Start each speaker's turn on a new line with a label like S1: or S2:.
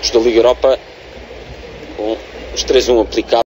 S1: jogos da Liga Europa com os 3-1 aplicados.